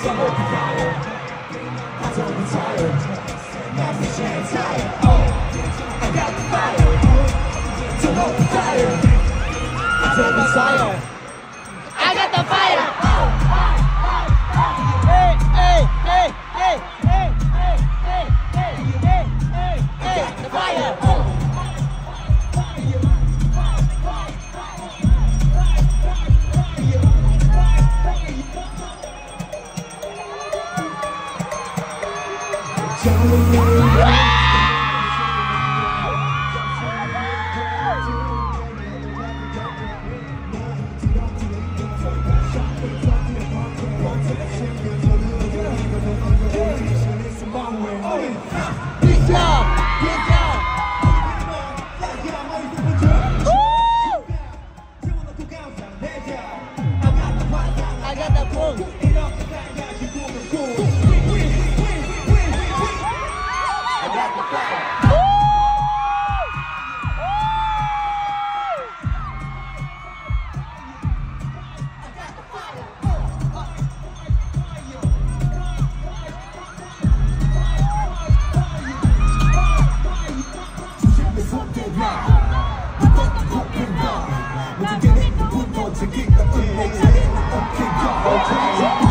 I don't the chance I got the fire, to go the fire, I got the fire. I got. to get the inmates. Okay, go, okay, go.